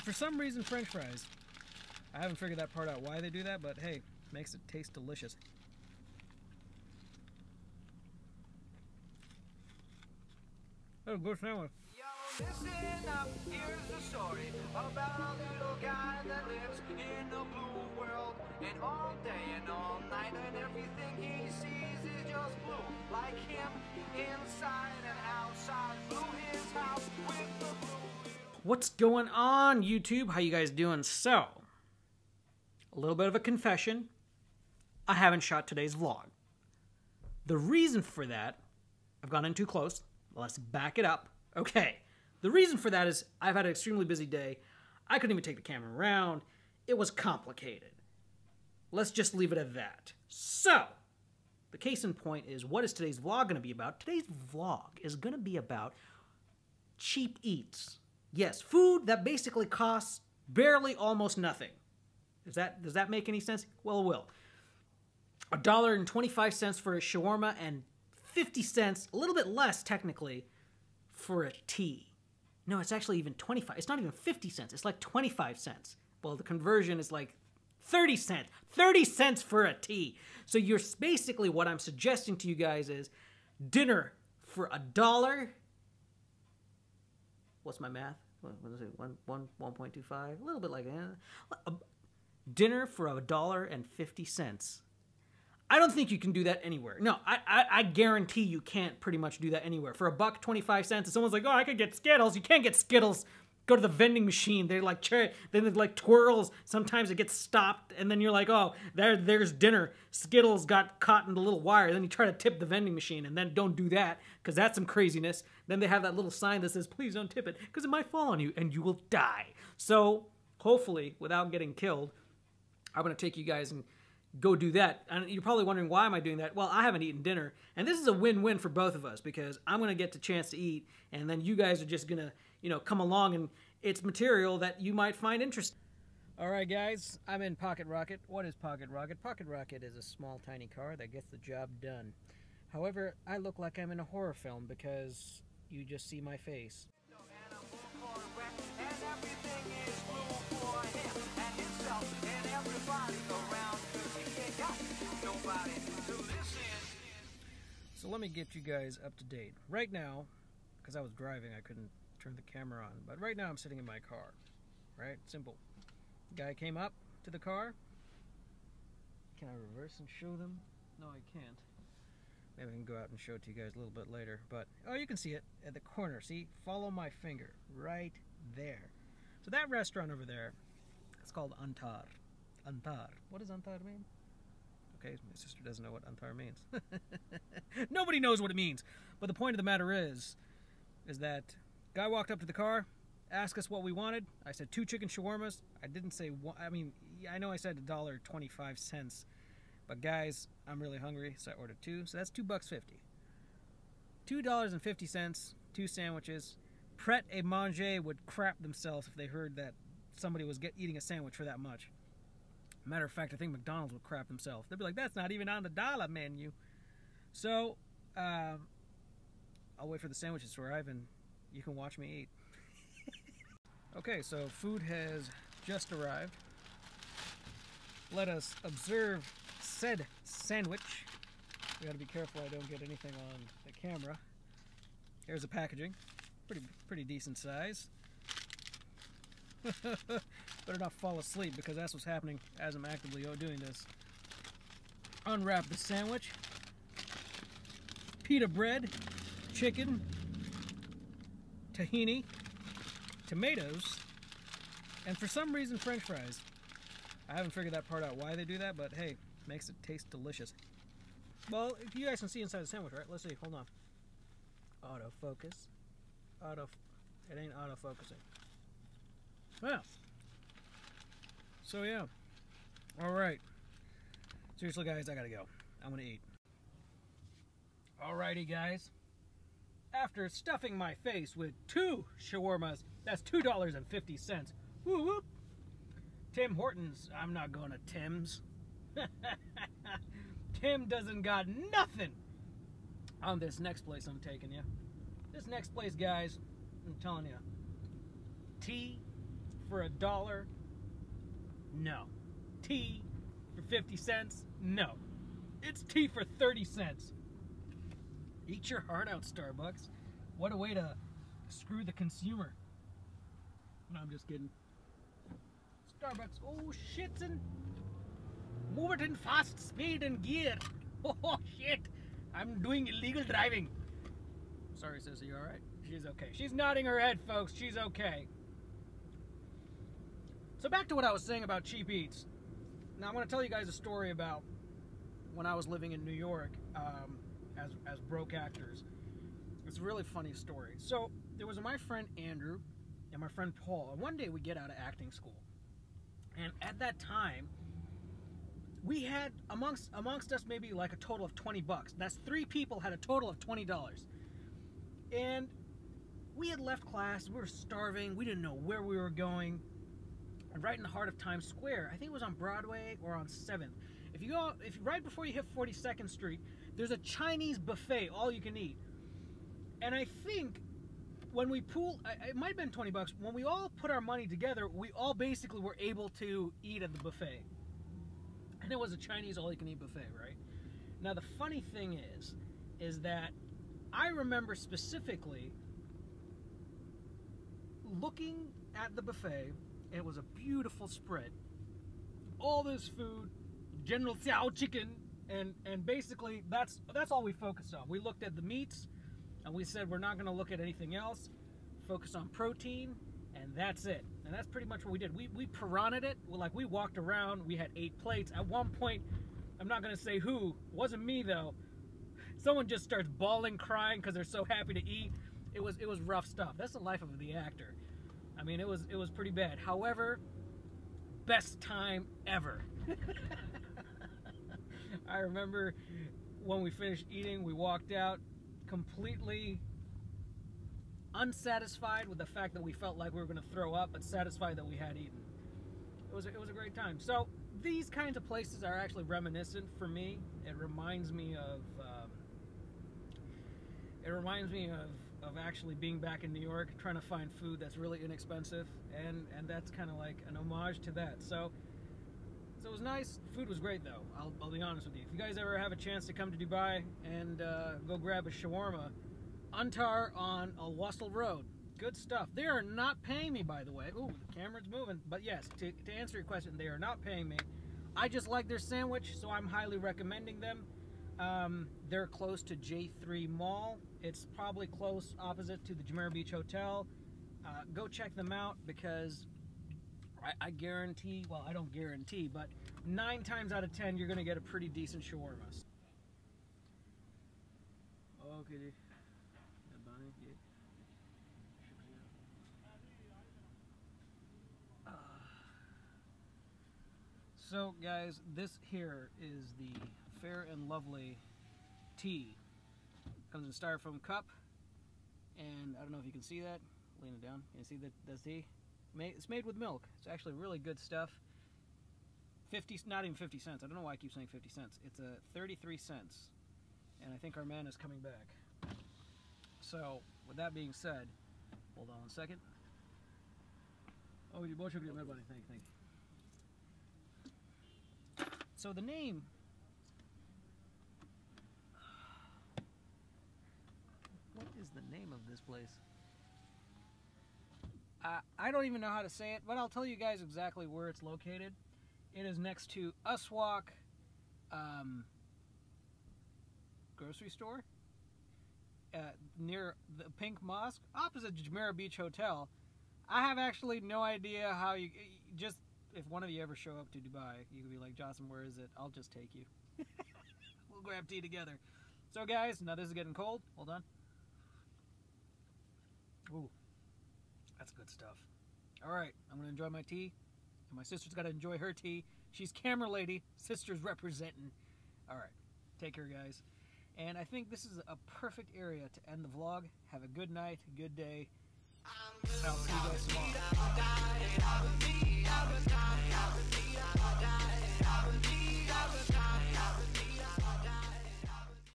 And for some reason, French fries. I haven't figured that part out why they do that, but hey, makes it taste delicious. Oh, good sandwich. Listen up, here's the story about a little guy that lives in a blue world. And all day and all night, and everything he sees is just blue. Like him, inside and outside, his house with the blue. What's going on, YouTube? How you guys doing? So, a little bit of a confession. I haven't shot today's vlog. The reason for that, I've gone in too close. Let's back it up. Okay. The reason for that is I've had an extremely busy day. I couldn't even take the camera around. It was complicated. Let's just leave it at that. So, the case in point is what is today's vlog going to be about? Today's vlog is going to be about cheap eats. Yes, food that basically costs barely almost nothing. Does that does that make any sense? Well, it will. A dollar and twenty-five cents for a shawarma and fifty cents, a little bit less technically, for a tea. No, it's actually even twenty-five. It's not even fifty cents. It's like twenty-five cents. Well, the conversion is like 30 cents. 30 cents for a tea. So you're basically what I'm suggesting to you guys is dinner for a dollar what's my math? What, is it? One, one, 1.25? A little bit like eh. A dinner for a dollar and 50 cents. I don't think you can do that anywhere. No, I, I, I guarantee you can't pretty much do that anywhere. For a buck 25 cents, if someone's like, oh, I could get Skittles, you can't get Skittles. Go to the vending machine. They're like cherry. Then they're like twirls. Sometimes it gets stopped, and then you're like, oh, there, there's dinner. Skittles got caught in the little wire. Then you try to tip the vending machine, and then don't do that because that's some craziness. Then they have that little sign that says, please don't tip it because it might fall on you and you will die. So hopefully, without getting killed, I'm gonna take you guys and go do that. And you're probably wondering why am I doing that? Well, I haven't eaten dinner, and this is a win-win for both of us because I'm gonna get the chance to eat, and then you guys are just gonna, you know, come along and it's material that you might find interesting. All right, guys, I'm in Pocket Rocket. What is Pocket Rocket? Pocket Rocket is a small, tiny car that gets the job done. However, I look like I'm in a horror film because you just see my face. Let me get you guys up to date. Right now, because I was driving, I couldn't turn the camera on. But right now, I'm sitting in my car. Right? Simple. Guy came up to the car. Can I reverse and show them? No, I can't. Maybe I can go out and show it to you guys a little bit later. But, oh, you can see it at the corner. See? Follow my finger. Right there. So that restaurant over there, it's called Antar. Antar. What does Antar mean? Okay, my sister doesn't know what Antar means. Nobody knows what it means. But the point of the matter is, is that guy walked up to the car, asked us what we wanted. I said two chicken shawarmas. I didn't say one. I mean, I know I said a dollar twenty-five cents, but guys, I'm really hungry, so I ordered two. So that's two bucks fifty. Two dollars and fifty cents, two sandwiches. Pret a manger would crap themselves if they heard that somebody was get, eating a sandwich for that much. Matter of fact, I think McDonald's would crap themselves. They'd be like, "That's not even on the dollar menu." So, um, I'll wait for the sandwiches to arrive, and you can watch me eat. okay, so food has just arrived. Let us observe said sandwich. We got to be careful I don't get anything on the camera. Here's the packaging, pretty pretty decent size. Better not fall asleep because that's what's happening as I'm actively oh, doing this. Unwrap the sandwich. Pita bread, chicken, tahini, tomatoes, and for some reason French fries. I haven't figured that part out why they do that, but hey, makes it taste delicious. Well, if you guys can see inside the sandwich, right? Let's see. Hold on. Autofocus. Auto. It ain't autofocusing. Well. So yeah. All right. Seriously, guys, I gotta go. I'm gonna eat. Alrighty, guys. After stuffing my face with two shawarmas, that's two dollars and fifty cents. Woo whoop. Tim Hortons. I'm not going to Tim's. Tim doesn't got nothing on this next place I'm taking you. This next place, guys, I'm telling you, tea for a dollar? No. Tea for 50 cents? No. It's tea for 30 cents. Eat your heart out, Starbucks. What a way to screw the consumer. No, I'm just kidding. Starbucks, oh shit, and move it in fast speed and gear. Oh shit, I'm doing illegal driving. Sorry, Sissy, you alright? She's okay. She's nodding her head, folks. She's okay. So back to what I was saying about cheap eats. Now I want to tell you guys a story about when I was living in New York um, as as broke actors. It's a really funny story. So there was my friend Andrew and my friend Paul, and one day we get out of acting school, and at that time we had amongst amongst us maybe like a total of 20 bucks. That's three people had a total of $20. And we had left class, we were starving, we didn't know where we were going. Right in the heart of Times Square, I think it was on Broadway or on 7th. If you go if right before you hit 42nd Street, there's a Chinese buffet, all you can eat. And I think when we pool, it might have been 20 bucks. When we all put our money together, we all basically were able to eat at the buffet and it was a Chinese all-you-can-eat buffet, right? Now the funny thing is, is that I remember specifically looking at the buffet. It was a beautiful spread, all this food, General Tso chicken, and and basically that's that's all we focused on. We looked at the meats, and we said we're not going to look at anything else. Focus on protein, and that's it. And that's pretty much what we did. We we piranha'd it. Like we walked around. We had eight plates. At one point, I'm not gonna say who. Wasn't me though. Someone just starts bawling, crying because they're so happy to eat. It was it was rough stuff. That's the life of the actor. I mean, it was it was pretty bad. However, best time ever. I remember when we finished eating, we walked out completely unsatisfied with the fact that we felt like we were going to throw up, but satisfied that we had eaten. It was a, it was a great time. So these kinds of places are actually reminiscent for me. It reminds me of um, it reminds me of of actually being back in New York, trying to find food that's really inexpensive, and and that's kind of like an homage to that. So. So it was nice. Food was great, though. I'll, I'll be honest with you. If you guys ever have a chance to come to Dubai and uh, go grab a shawarma, Antar on Al Wasl Road. Good stuff. They are not paying me, by the way. Ooh, the camera's moving. But yes, to, to answer your question, they are not paying me. I just like their sandwich, so I'm highly recommending them. Um, they're close to J3 Mall. It's probably close opposite to the Jumeirah Beach Hotel. Uh, go check them out because I, I, guarantee, well, I don't guarantee, but nine times out of ten, you're going to get a pretty decent shawarma. Okay. So, guys, this here is the Fair and Lovely tea. Comes in styrofoam cup, and I don't know if you can see that. Lean it down. Can you see that that's tea? It's made with milk. It's actually really good stuff. 50, not even 50 cents. I don't know why I keep saying 50 cents. It's a 33 cents, and I think our man is coming back. So, with that being said, hold on one second. Oh, you both should be Thank you, thank you. So the name What is the name of this place? Uh, I don't even know how to say it, but I'll tell you guys exactly where it's located. It is next to Aswaq um, grocery store uh, near the Pink Mosque, opposite Jumeirah Beach Hotel. I have actually no idea how you just if one of you ever show up to Dubai, you could be like, Jassim, where is it? I'll just take you. we'll grab tea together. So, guys, now this is getting cold. Hold on. Ooh, that's good stuff. All right, I'm gonna enjoy my tea, and my sister's got to enjoy her tea. She's camera lady. Sister's representing. All right, take care, guys. And I think this is a perfect area to end the vlog. Have a good night, good day. I'll see you guys tomorrow.